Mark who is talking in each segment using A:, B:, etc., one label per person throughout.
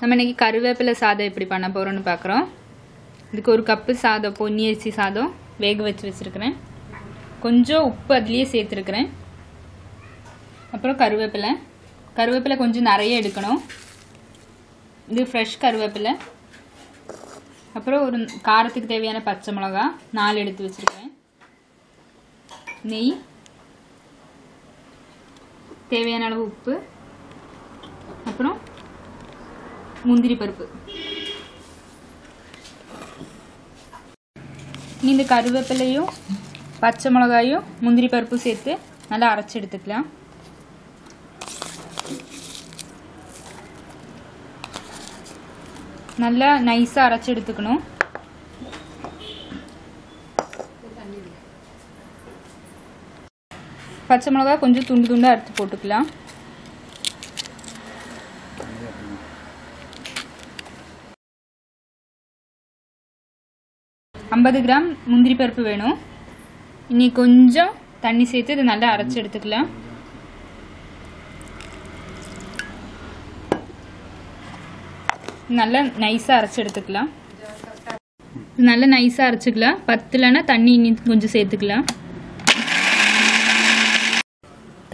A: நம்ம இன்றைக்கி கருவேப்பிலை சாதம் எப்படி பண்ண போகிறோம்னு பார்க்குறோம் இதுக்கு ஒரு கப்பு சாதம் பொன்னி அரிசி சாதம் வேக வச்சு வச்சுருக்கிறேன். கொஞ்சம் உப்பு அதுலேயே சேர்த்துருக்குறேன். அப்புறம் கருவேப்பிலை. கருவேப்பிலை கொஞ்சம் நிறைய எடுக்கணும். இது ஃப்ரெஷ் கருவேப்பிலை. அப்புறம் ஒரு காரத்துக்கு தேவையான பச்சை மிளகா நாலு எடுத்து வச்சுருக்கேன் நெய். தேவையான அளவு உப்பு. அப்புறம் முந்திரி பருப்பு. இந்த கருவேப்பிலையும் பச்சை மிளகாயும் முந்திரி பருப்பும் சேர்த்து நல்லா அரைச்சி எடுத்துக்கலாம். நல்லா நைஸாக அரைச்சி எடுத்துக்கணும். பச்சை மிளகா கொஞ்சம் துண்டு துண்டாக அறுத்து போட்டுக்கலாம். ஐம்பது கிராம் முந்திரி பருப்பு வேணும். இனி கொஞ்சம் தண்ணி சேர்த்து இதை நல்லா அரைச்சி எடுத்துக்கலாம். நல்லா நைஸாக அரைச்சி எடுத்துக்கலாம். நல்லா நைஸாக அரைச்சிக்கலாம். பத்துலன்னா தண்ணி இன்னும் கொஞ்சம் சேர்த்துக்கலாம்.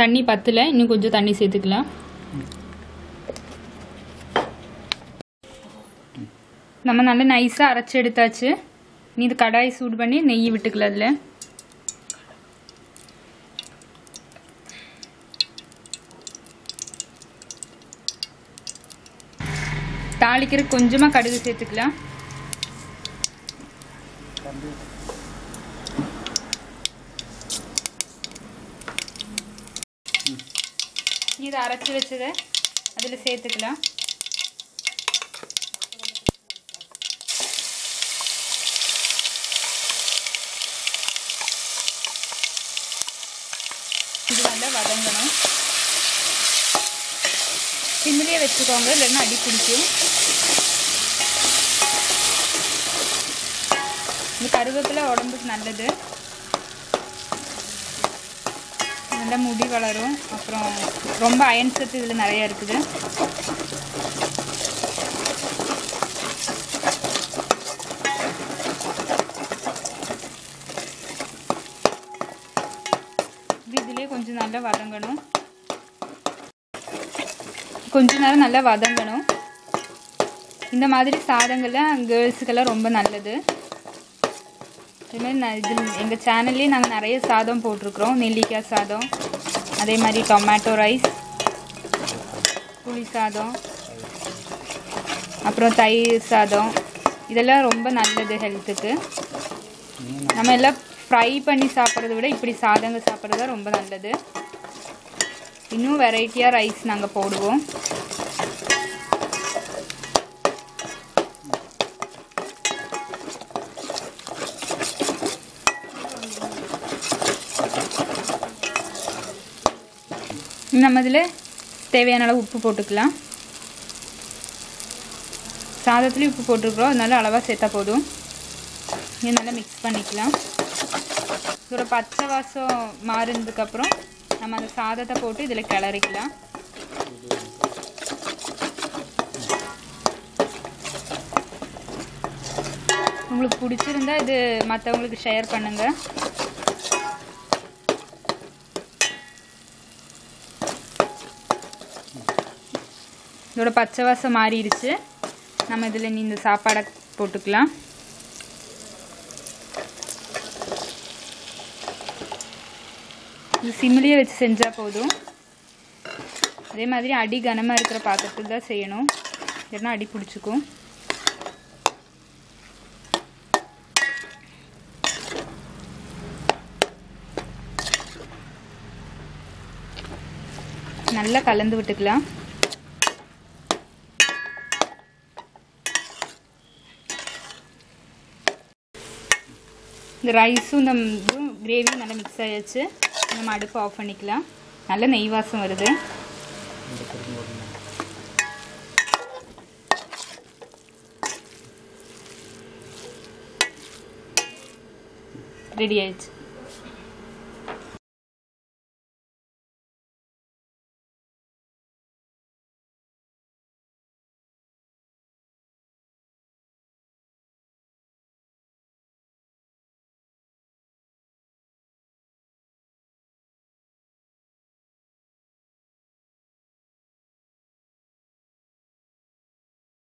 A: தண்ணி பத்தில் இன்னும் கொஞ்சம் தண்ணி சேர்த்துக்கலாம். நம்ம நல்லா நைஸாக அரைச்சி எடுத்தாச்சு. நீ இது கடாய் சூடு பண்ணி நெய் விட்டுக்கலாம் அதில். தாளிக்கிற கொஞ்சமாக கடுகு சேர்த்துக்கலாம். இதை அரைச்சி வச்சதை அதில் சேர்த்துக்கலாம் இது நல்லா வதங்கணும். சிம்மிலே வச்சுக்கோங்க இல்லைன்னா அடி பிடிக்கும். இந்த கருவேப்பிலை உடம்புக்கு நல்லது. நல்லா முடி வளரும். அப்புறம் ரொம்ப அயன் சத்து இதில் நிறைய இருக்குது இது இதுலேயே கொஞ்சம் நல்லா வதங்கணும். கொஞ்ச நேரம் நல்லா வதங்கணும். இந்த மாதிரி சாதங்கள்லாம் கேர்ள்ஸுக்கெல்லாம் ரொம்ப நல்லது. இதுமாதிரி நான் இது எங்கள் சேனல்லேயே நாங்கள் நிறைய சாதம் போட்டிருக்கிறோம். நெல்லிக்காய் சாதம் அதே மாதிரி டொமேட்டோ ரைஸ் புளி சாதம் அப்புறம் தயிர் சாதம். இதெல்லாம் ரொம்ப நல்லது ஹெல்த்துக்கு நம்ம எல்லாம் ஃப்ரை பண்ணி சாப்பிட்றத விட இப்படி சாதங்க சாப்பிட்றது தான் ரொம்ப நல்லது. இன்னும் வெரைட்டியாக ரைஸ் நாங்கள் போடுவோம். நம்ம இதில் தேவையான அளவு உப்பு போட்டுக்கலாம். சாதத்துலேயும் உப்பு போட்டிருக்கிறோம். அதனால அளவாக சேர்த்தா போதும். இது நல்லா மிக்ஸ் பண்ணிக்கலாம். இதோட பச்சை வாசம் மாறினதுக்கப்புறம் நம்ம அந்த சாதத்தை போட்டு இதில் கிளறிக்கலாம். உங்களுக்கு பிடிச்சிருந்தா இது மற்றவங்களுக்கு ஷேர் பண்ணுங்கள் இதோட பச்சை வாசம் மாறிடுச்சு. நம்ம இதில் நீ இந்த சாப்பாடை போட்டுக்கலாம். இது சிம்லேயே வச்சு செஞ்சால் போதும். அதே மாதிரி அடி கனமாக இருக்கிற பாத்திரத்தில் தான் செய்யணும். இல்லைன்னா அடி பிடிச்சிக்கும். நல்லா கலந்து விட்டுக்கலாம். இந்த ரைஸும் இந்த கிரேவியும் நல்லா மிக்ஸ் ஆயாச்சு. நம்ம அடுப்பு ஆஃப் பண்ணிக்கலாம். நல்ல நெய் வாசம் வருது. ரெடி ஆயிடுச்சு.